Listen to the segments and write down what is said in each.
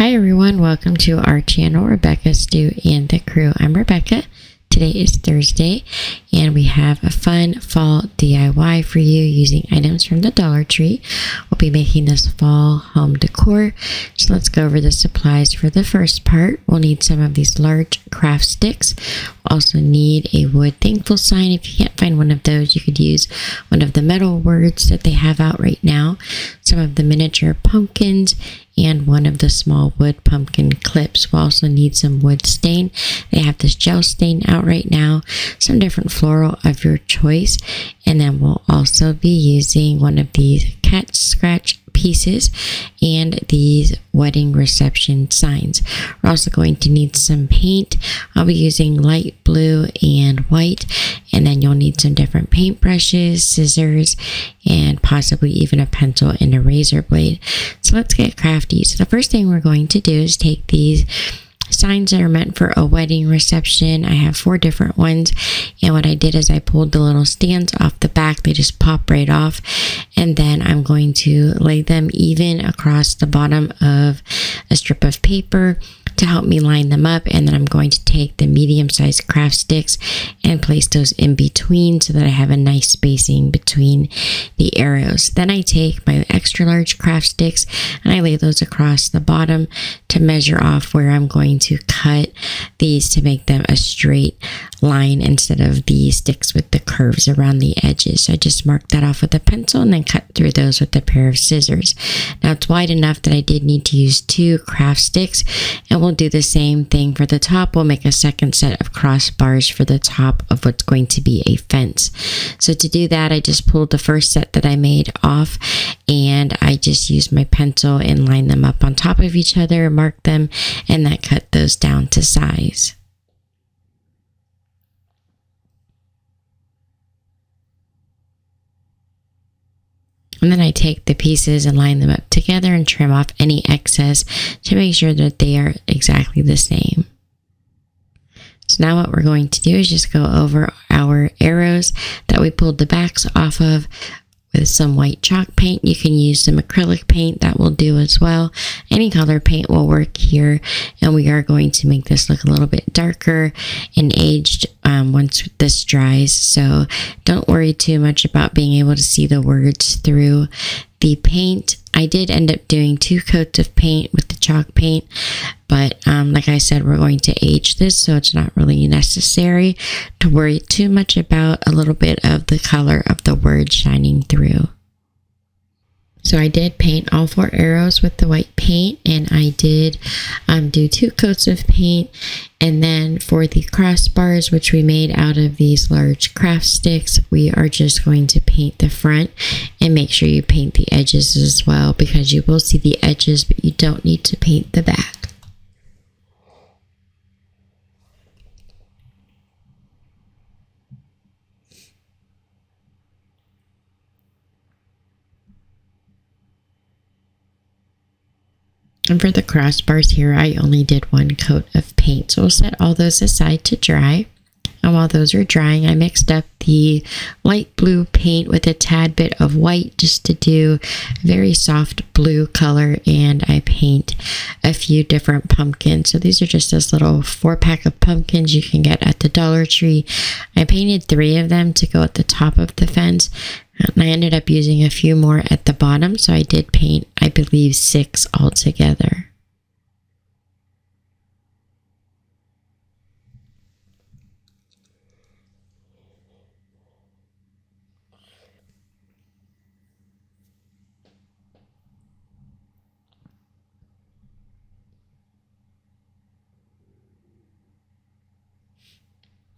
Hi everyone, welcome to our channel, Rebecca Stu and the crew. I'm Rebecca. Today is Thursday and we have a fun fall DIY for you using items from the Dollar Tree. We'll be making this fall home decor. So let's go over the supplies for the first part. We'll need some of these large craft sticks. We'll also need a wood thankful sign. If you can't find one of those, you could use one of the metal words that they have out right now. Some of the miniature pumpkins and one of the small wood pumpkin clips. We'll also need some wood stain. They have this gel stain out right now, some different floral of your choice. And then we'll also be using one of these cat scratch pieces and these wedding reception signs. We're also going to need some paint. I'll be using light blue and white and then you'll need some different paint brushes, scissors, and possibly even a pencil and a razor blade. So let's get crafty. So the first thing we're going to do is take these signs that are meant for a wedding reception. I have four different ones. And what I did is I pulled the little stands off the back. They just pop right off. And then I'm going to lay them even across the bottom of a strip of paper to help me line them up. And then I'm going to take the medium sized craft sticks and place those in between so that I have a nice spacing between the arrows. Then I take my extra large craft sticks and I lay those across the bottom to measure off where I'm going to cut these to make them a straight line instead of the sticks with the curves around the edges. So I just mark that off with a pencil and then cut through those with a pair of scissors. Now it's wide enough that I did need to use two craft sticks and we'll do the same thing for the top. We'll make a second set of crossbars for the top of what's going to be a fence. So to do that, I just pulled the first set that I made off and I just used my pencil and lined them up on top of each other, marked them, and that cut those down to size. And then I take the pieces and line them up together and trim off any excess to make sure that they are exactly the same. So now what we're going to do is just go over our arrows that we pulled the backs off of with some white chalk paint. You can use some acrylic paint that will do as well. Any color paint will work here. And we are going to make this look a little bit darker and aged um, once this dries. So don't worry too much about being able to see the words through the paint. I did end up doing two coats of paint with the chalk paint, but um, like I said, we're going to age this, so it's not really necessary to worry too much about a little bit of the color of the word shining through. So I did paint all four arrows with the white paint and I did um, do two coats of paint. And then for the crossbars, which we made out of these large craft sticks, we are just going to paint the front and make sure you paint the edges as well because you will see the edges, but you don't need to paint the back. And for the crossbars here, I only did one coat of paint. So we'll set all those aside to dry. And while those are drying, I mixed up the light blue paint with a tad bit of white just to do a very soft blue color. And I paint a few different pumpkins. So these are just this little four pack of pumpkins you can get at the Dollar Tree. I painted three of them to go at the top of the fence. And I ended up using a few more at the bottom. So I did paint, I believe, six altogether.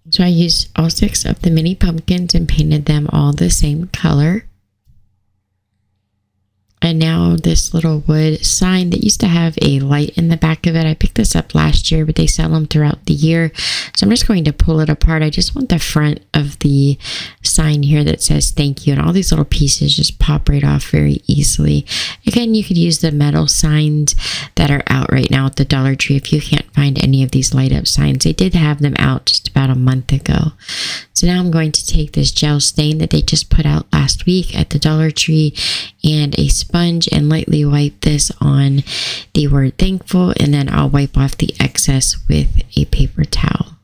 So I used all six of the mini pumpkins and painted them all the same color. And now this little wood sign that used to have a light in the back of it. I picked this up last year, but they sell them throughout the year. So I'm just going to pull it apart. I just want the front of the sign here that says thank you. And all these little pieces just pop right off very easily. Again, you could use the metal signs that are out right now at the Dollar Tree if you can't find any of these light up signs. They did have them out just about a month ago. So now I'm going to take this gel stain that they just put out last week at the Dollar Tree and a sponge and lightly wipe this on the the word thankful and then I'll wipe off the excess with a paper towel.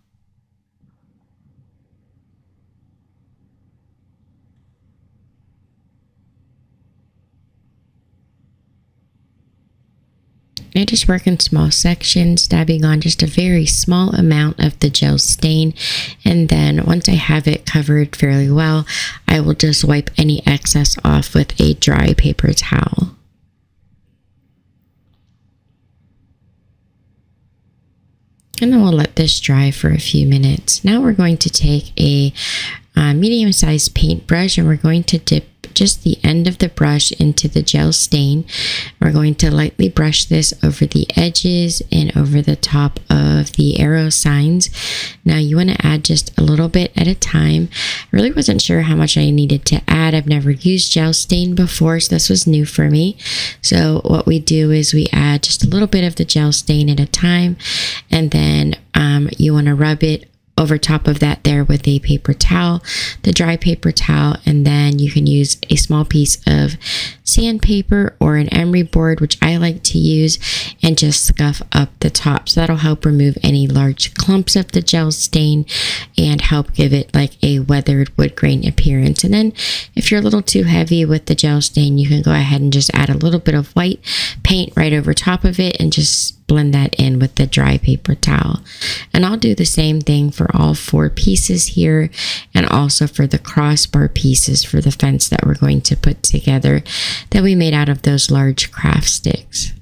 I just work in small sections, dabbing on just a very small amount of the gel stain. And then once I have it covered fairly well, I will just wipe any excess off with a dry paper towel. And then we'll let this dry for a few minutes. Now we're going to take a uh, medium-sized paintbrush and we're going to dip just the end of the brush into the gel stain. We're going to lightly brush this over the edges and over the top of the arrow signs. Now you want to add just a little bit at a time. I really wasn't sure how much I needed to add. I've never used gel stain before, so this was new for me. So what we do is we add just a little bit of the gel stain at a time, and then um, you want to rub it over top of that there with a paper towel, the dry paper towel, and then you can use a small piece of sandpaper or an emery board, which I like to use, and just scuff up the top. So that'll help remove any large clumps of the gel stain and help give it like a weathered wood grain appearance. And then if you're a little too heavy with the gel stain, you can go ahead and just add a little bit of white paint right over top of it and just blend that in with the dry paper towel. And I'll do the same thing for all four pieces here and also for the crossbar pieces for the fence that we're going to put together that we made out of those large craft sticks.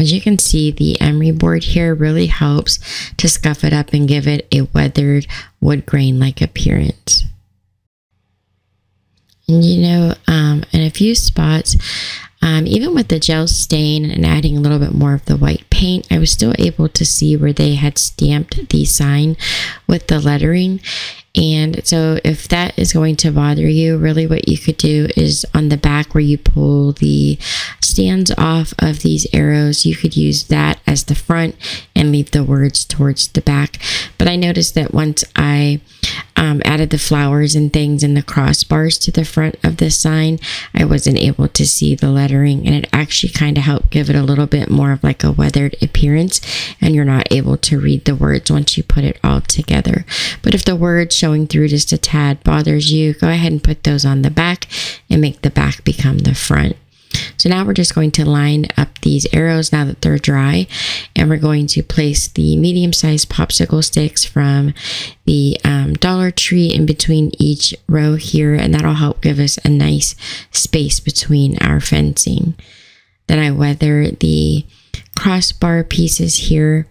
As you can see, the emery board here really helps to scuff it up and give it a weathered wood grain like appearance. And you know, um, in a few spots, um, even with the gel stain and adding a little bit more of the white paint, I was still able to see where they had stamped the sign with the lettering. And so if that is going to bother you, really what you could do is on the back where you pull the stands off of these arrows, you could use that as the front and leave the words towards the back. But I noticed that once I um, added the flowers and things and the crossbars to the front of the sign, I wasn't able to see the lettering and it actually kind of helped give it a little bit more of like a weathered appearance and you're not able to read the words once you put it all together. But if the words showing through just a tad bothers you, go ahead and put those on the back and make the back become the front. So now we're just going to line up these arrows now that they're dry and we're going to place the medium-sized popsicle sticks from the um, Dollar Tree in between each row here and that'll help give us a nice space between our fencing. Then I weather the crossbar pieces here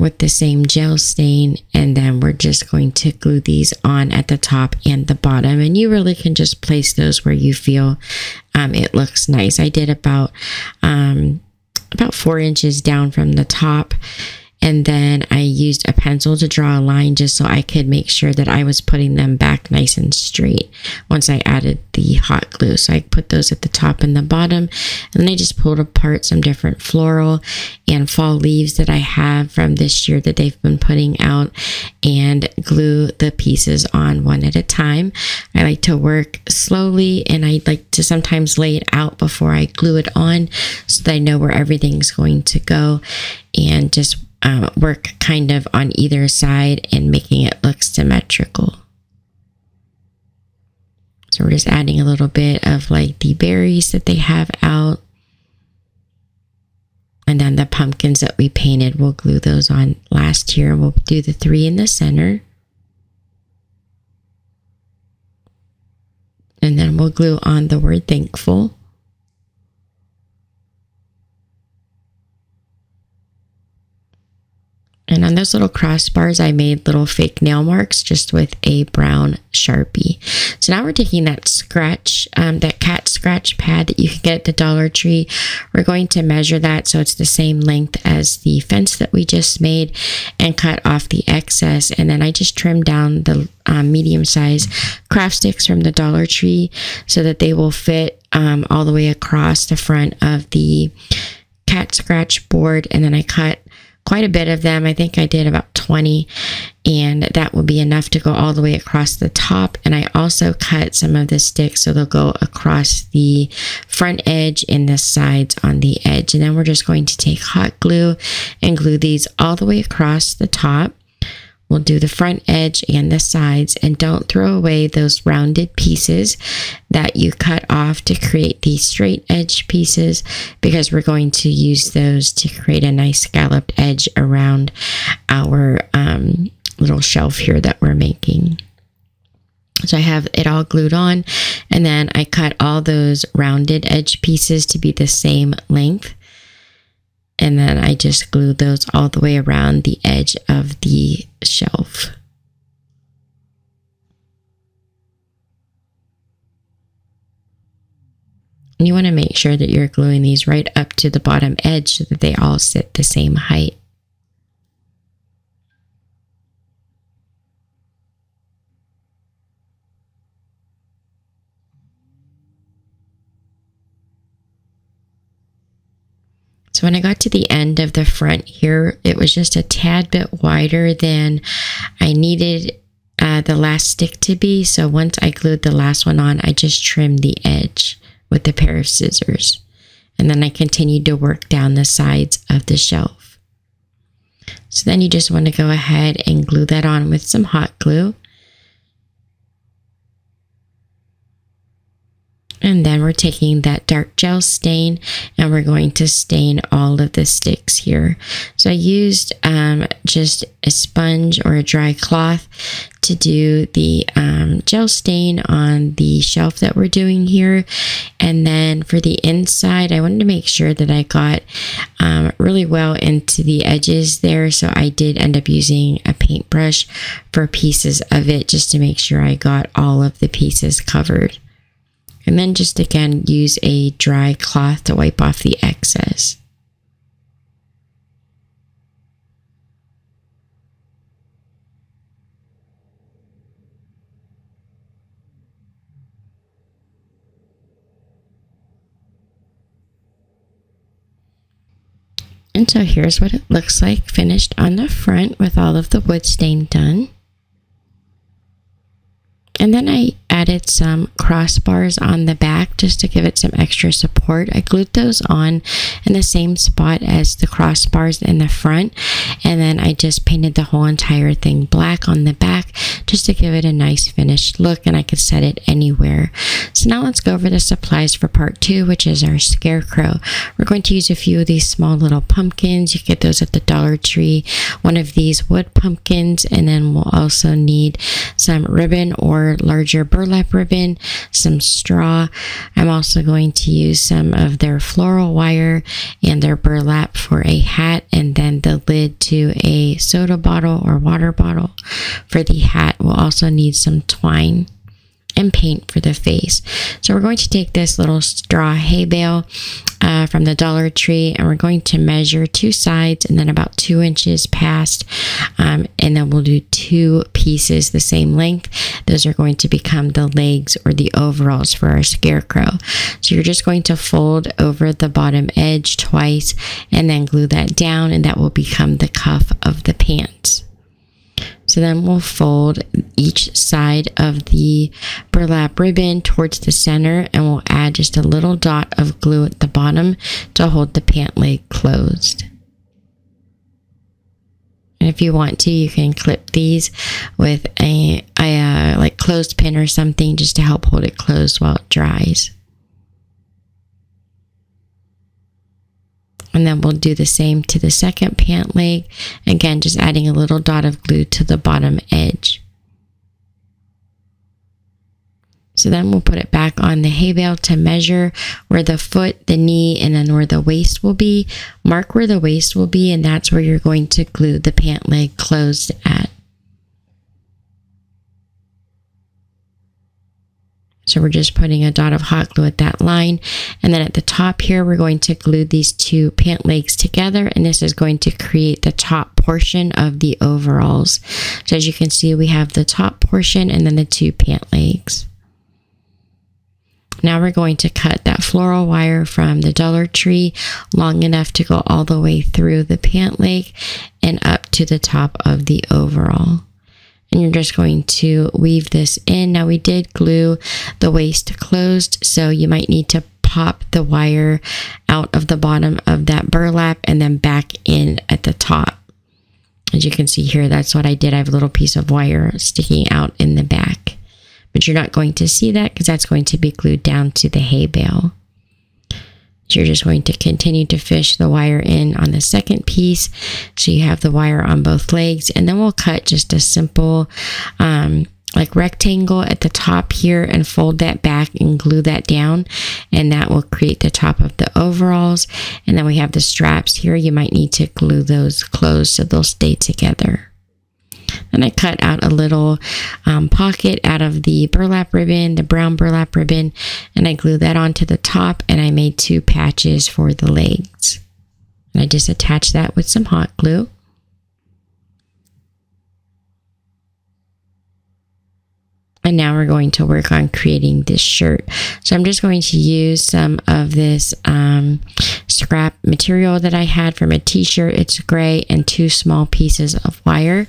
with the same gel stain and then we're just going to glue these on at the top and the bottom. And you really can just place those where you feel um, it looks nice. I did about um, about four inches down from the top and then I used a pencil to draw a line just so I could make sure that I was putting them back nice and straight once I added the hot glue. So I put those at the top and the bottom. And then I just pulled apart some different floral and fall leaves that I have from this year that they've been putting out and glue the pieces on one at a time. I like to work slowly and I like to sometimes lay it out before I glue it on so that I know where everything's going to go and just uh, work kind of on either side and making it look symmetrical. So we're just adding a little bit of like the berries that they have out. And then the pumpkins that we painted, we'll glue those on last year. We'll do the three in the center. And then we'll glue on the word thankful. And on those little crossbars, I made little fake nail marks just with a brown Sharpie. So now we're taking that scratch, um, that cat scratch pad that you can get at the Dollar Tree. We're going to measure that so it's the same length as the fence that we just made and cut off the excess. And then I just trimmed down the um, medium size craft sticks from the Dollar Tree so that they will fit um, all the way across the front of the cat scratch board. And then I cut quite a bit of them. I think I did about 20 and that will be enough to go all the way across the top. And I also cut some of the sticks so they'll go across the front edge and the sides on the edge. And then we're just going to take hot glue and glue these all the way across the top We'll do the front edge and the sides and don't throw away those rounded pieces that you cut off to create these straight edge pieces because we're going to use those to create a nice scalloped edge around our um, little shelf here that we're making. So I have it all glued on and then I cut all those rounded edge pieces to be the same length and then I just glue those all the way around the edge of the shelf. You want to make sure that you're gluing these right up to the bottom edge so that they all sit the same height. When I got to the end of the front here, it was just a tad bit wider than I needed uh, the last stick to be. So once I glued the last one on, I just trimmed the edge with a pair of scissors. And then I continued to work down the sides of the shelf. So then you just want to go ahead and glue that on with some hot glue. And then we're taking that dark gel stain and we're going to stain all of the sticks here. So I used um, just a sponge or a dry cloth to do the um, gel stain on the shelf that we're doing here. And then for the inside, I wanted to make sure that I got um, really well into the edges there. So I did end up using a paintbrush for pieces of it just to make sure I got all of the pieces covered. And then just again, use a dry cloth to wipe off the excess. And so here's what it looks like finished on the front with all of the wood stain done. And then I added some crossbars on the back just to give it some extra support. I glued those on in the same spot as the crossbars in the front. And then I just painted the whole entire thing black on the back just to give it a nice finished look and I could set it anywhere. So now let's go over the supplies for part two, which is our scarecrow. We're going to use a few of these small little pumpkins. You get those at the Dollar Tree. One of these wood pumpkins and then we'll also need some ribbon or larger burlap ribbon, some straw. I'm also going to use some of their floral wire and their burlap for a hat and then the lid to a soda bottle or water bottle. For the hat, we'll also need some twine and paint for the face. So we're going to take this little straw hay bale uh, from the Dollar Tree and we're going to measure two sides and then about two inches past um, and then we'll do two pieces the same length. Those are going to become the legs or the overalls for our scarecrow. So you're just going to fold over the bottom edge twice and then glue that down and that will become the cuff of the pants. So then we'll fold each side of the burlap ribbon towards the center and we'll add just a little dot of glue at the bottom to hold the pant leg closed. And if you want to, you can clip these with a, a uh, like or something just to help hold it closed while it dries. And then we'll do the same to the second pant leg. Again, just adding a little dot of glue to the bottom edge. So then we'll put it back on the hay bale to measure where the foot, the knee, and then where the waist will be. Mark where the waist will be, and that's where you're going to glue the pant leg closed at. So we're just putting a dot of hot glue at that line. And then at the top here, we're going to glue these two pant legs together. And this is going to create the top portion of the overalls. So as you can see, we have the top portion and then the two pant legs. Now we're going to cut that floral wire from the Dollar Tree long enough to go all the way through the pant leg and up to the top of the overall. And you're just going to weave this in. Now we did glue the waist closed, so you might need to pop the wire out of the bottom of that burlap and then back in at the top. As you can see here, that's what I did. I have a little piece of wire sticking out in the back. But you're not going to see that because that's going to be glued down to the hay bale. You're just going to continue to fish the wire in on the second piece. So you have the wire on both legs. And then we'll cut just a simple um, like rectangle at the top here and fold that back and glue that down. And that will create the top of the overalls. And then we have the straps here. You might need to glue those closed so they'll stay together and I cut out a little um, pocket out of the burlap ribbon, the brown burlap ribbon, and I glued that onto the top and I made two patches for the legs. And I just attached that with some hot glue. And now we're going to work on creating this shirt. So I'm just going to use some of this um, scrap material that I had from a t-shirt. It's gray and two small pieces of wire.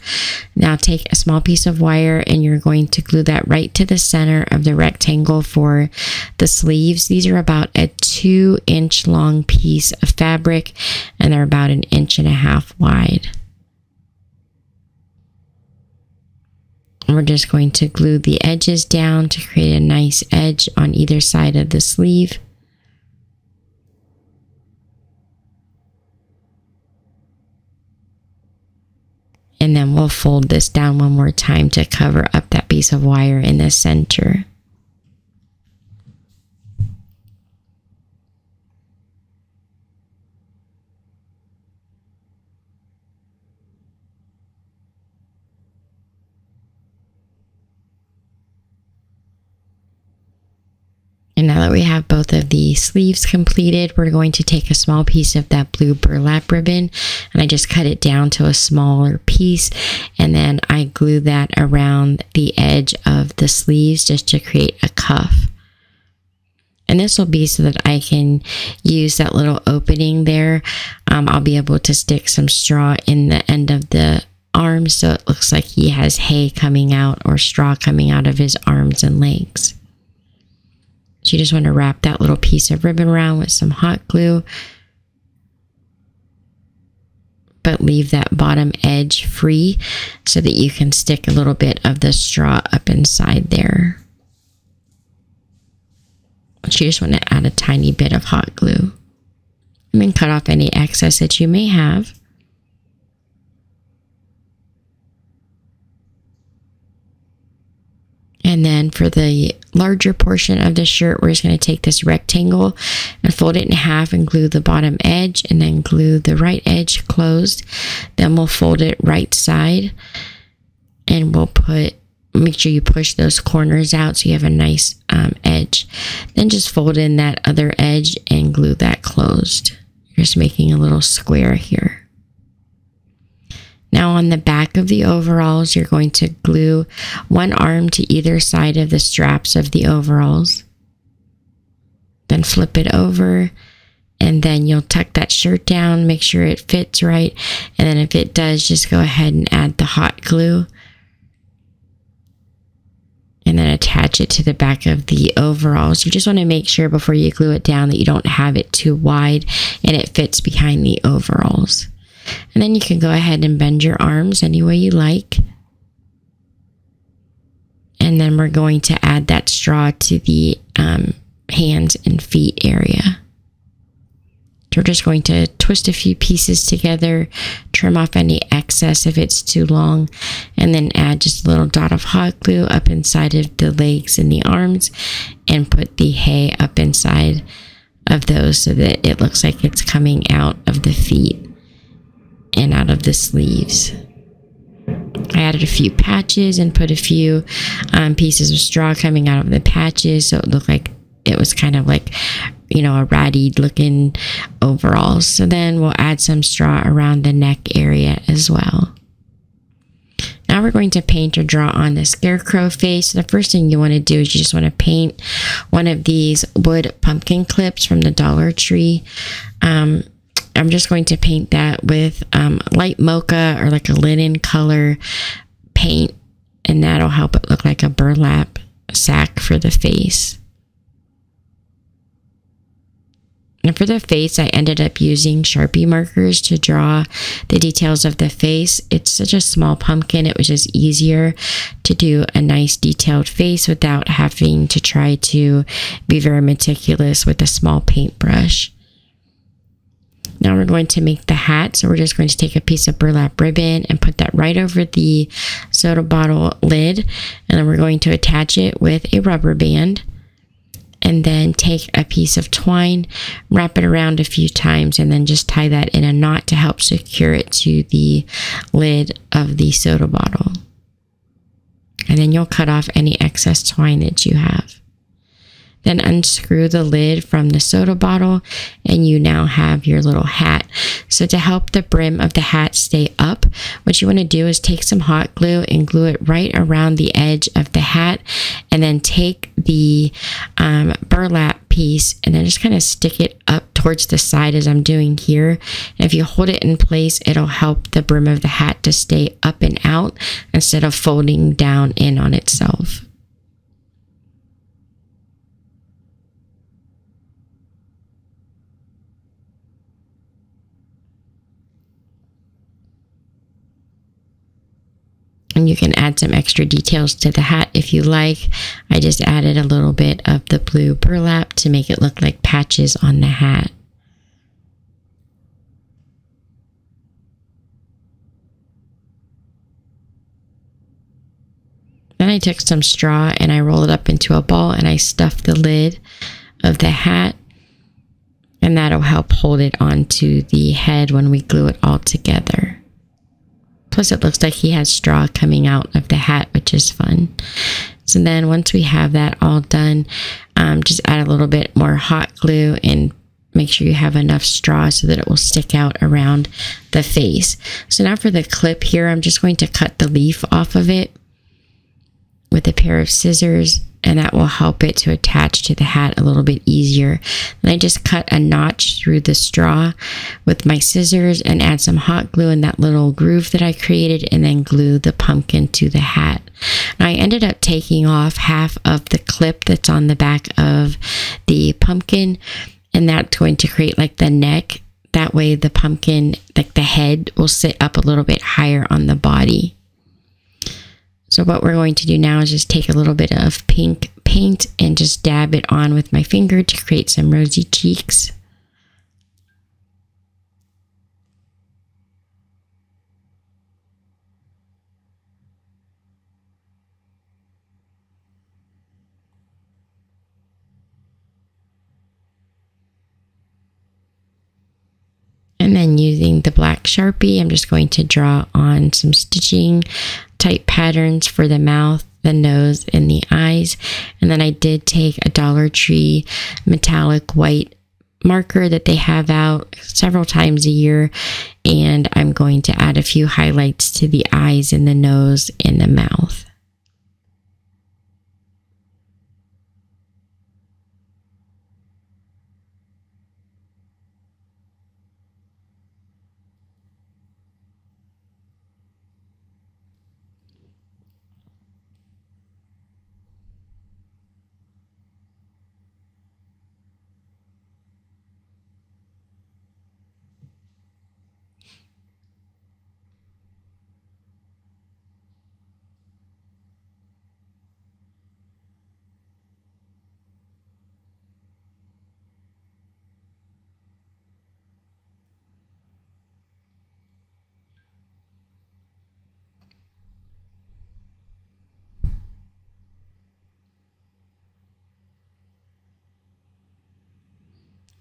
Now take a small piece of wire and you're going to glue that right to the center of the rectangle for the sleeves. These are about a two inch long piece of fabric and they're about an inch and a half wide. we're just going to glue the edges down to create a nice edge on either side of the sleeve. And then we'll fold this down one more time to cover up that piece of wire in the center. And now that we have both of the sleeves completed, we're going to take a small piece of that blue burlap ribbon and I just cut it down to a smaller piece. And then I glue that around the edge of the sleeves just to create a cuff. And this will be so that I can use that little opening there. Um, I'll be able to stick some straw in the end of the arms so it looks like he has hay coming out or straw coming out of his arms and legs. So you just want to wrap that little piece of ribbon around with some hot glue. But leave that bottom edge free so that you can stick a little bit of the straw up inside there. But you just want to add a tiny bit of hot glue. And then cut off any excess that you may have. And then for the larger portion of the shirt, we're just going to take this rectangle and fold it in half and glue the bottom edge and then glue the right edge closed. Then we'll fold it right side and we'll put, make sure you push those corners out so you have a nice um, edge. Then just fold in that other edge and glue that closed. Just making a little square here. Now on the back of the overalls, you're going to glue one arm to either side of the straps of the overalls. Then flip it over and then you'll tuck that shirt down, make sure it fits right. And then if it does, just go ahead and add the hot glue and then attach it to the back of the overalls. You just want to make sure before you glue it down that you don't have it too wide and it fits behind the overalls. And then you can go ahead and bend your arms any way you like. And then we're going to add that straw to the um, hands and feet area. We're just going to twist a few pieces together, trim off any excess if it's too long, and then add just a little dot of hot glue up inside of the legs and the arms and put the hay up inside of those so that it looks like it's coming out of the feet and out of the sleeves. I added a few patches and put a few um, pieces of straw coming out of the patches so it looked like it was kind of like you know a ratty looking overalls so then we'll add some straw around the neck area as well. Now we're going to paint or draw on the scarecrow face. The first thing you want to do is you just want to paint one of these wood pumpkin clips from the dollar tree um, I'm just going to paint that with um, light mocha or like a linen color paint, and that'll help it look like a burlap sack for the face. And for the face, I ended up using Sharpie markers to draw the details of the face. It's such a small pumpkin, it was just easier to do a nice detailed face without having to try to be very meticulous with a small paintbrush. Now we're going to make the hat. So we're just going to take a piece of burlap ribbon and put that right over the soda bottle lid. And then we're going to attach it with a rubber band and then take a piece of twine, wrap it around a few times, and then just tie that in a knot to help secure it to the lid of the soda bottle. And then you'll cut off any excess twine that you have. Then unscrew the lid from the soda bottle and you now have your little hat. So to help the brim of the hat stay up, what you want to do is take some hot glue and glue it right around the edge of the hat and then take the um, burlap piece and then just kind of stick it up towards the side as I'm doing here. And if you hold it in place, it'll help the brim of the hat to stay up and out instead of folding down in on itself. And you can add some extra details to the hat if you like. I just added a little bit of the blue burlap to make it look like patches on the hat. Then I took some straw and I rolled it up into a ball and I stuffed the lid of the hat and that'll help hold it onto the head when we glue it all together. Plus it looks like he has straw coming out of the hat, which is fun. So then once we have that all done, um, just add a little bit more hot glue and make sure you have enough straw so that it will stick out around the face. So now for the clip here, I'm just going to cut the leaf off of it with a pair of scissors and that will help it to attach to the hat a little bit easier. And I just cut a notch through the straw with my scissors and add some hot glue in that little groove that I created and then glue the pumpkin to the hat. I ended up taking off half of the clip that's on the back of the pumpkin and that's going to create like the neck. That way the pumpkin, like the head will sit up a little bit higher on the body. So what we're going to do now is just take a little bit of pink paint and just dab it on with my finger to create some rosy cheeks. And then using the black Sharpie, I'm just going to draw on some stitching type patterns for the mouth, the nose, and the eyes. And then I did take a Dollar Tree metallic white marker that they have out several times a year. And I'm going to add a few highlights to the eyes and the nose and the mouth.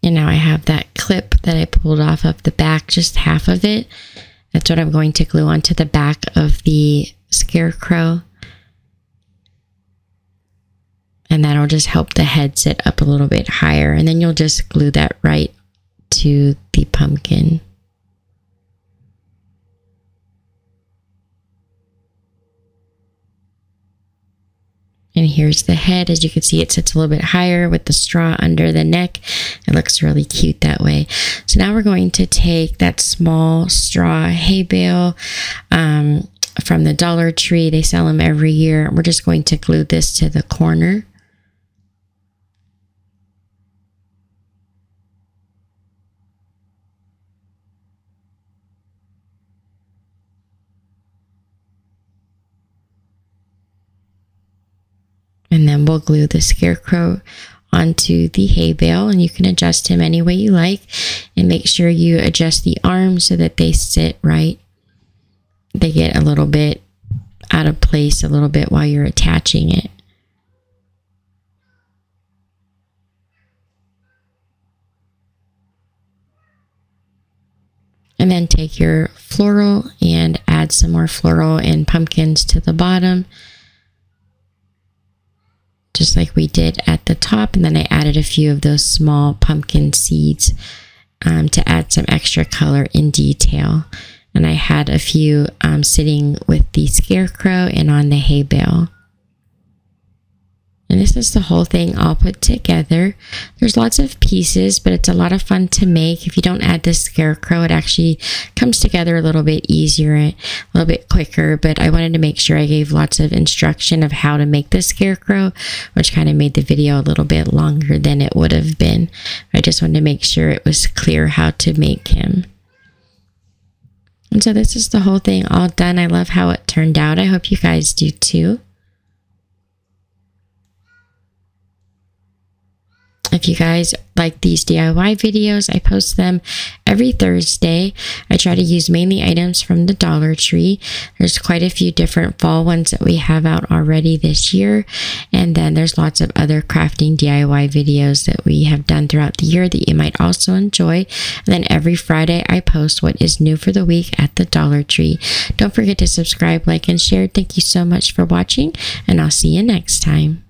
And now I have that clip that I pulled off of the back, just half of it. That's what I'm going to glue onto the back of the scarecrow. And that'll just help the head sit up a little bit higher. And then you'll just glue that right to the pumpkin. Here's the head. As you can see, it sits a little bit higher with the straw under the neck. It looks really cute that way. So now we're going to take that small straw hay bale um, from the Dollar Tree. They sell them every year. We're just going to glue this to the corner. We'll glue the scarecrow onto the hay bale and you can adjust him any way you like and make sure you adjust the arms so that they sit right. They get a little bit out of place a little bit while you're attaching it. And then take your floral and add some more floral and pumpkins to the bottom just like we did at the top. And then I added a few of those small pumpkin seeds um, to add some extra color in detail. And I had a few um, sitting with the scarecrow and on the hay bale. And this is the whole thing all put together. There's lots of pieces, but it's a lot of fun to make. If you don't add the scarecrow, it actually comes together a little bit easier, and a little bit quicker. But I wanted to make sure I gave lots of instruction of how to make the scarecrow, which kind of made the video a little bit longer than it would have been. I just wanted to make sure it was clear how to make him. And so this is the whole thing all done. I love how it turned out. I hope you guys do too. If you guys like these DIY videos, I post them every Thursday. I try to use mainly items from the Dollar Tree. There's quite a few different fall ones that we have out already this year. And then there's lots of other crafting DIY videos that we have done throughout the year that you might also enjoy. And then every Friday, I post what is new for the week at the Dollar Tree. Don't forget to subscribe, like, and share. Thank you so much for watching, and I'll see you next time.